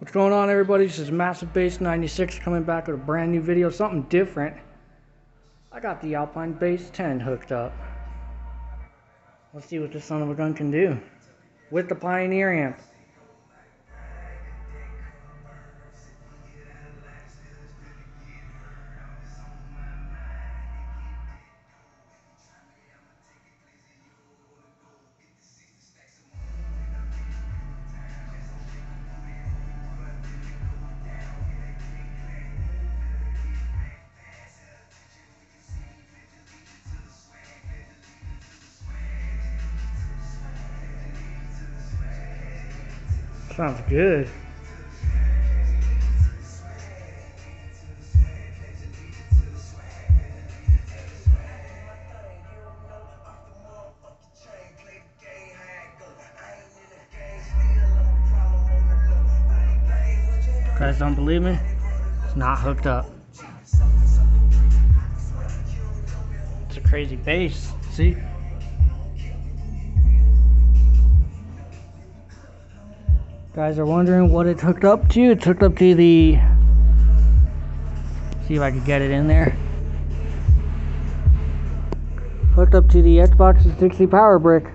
What's going on everybody? This is Massive Bass 96 coming back with a brand new video, something different. I got the Alpine Bass 10 hooked up. Let's see what this son of a gun can do. With the Pioneer amp. Sounds good. Guys don't believe me? It's not hooked up. It's a crazy bass. See? Guys are wondering what it's hooked up to. It's hooked up to the... See if I can get it in there. Hooked up to the Xbox 360 power brick.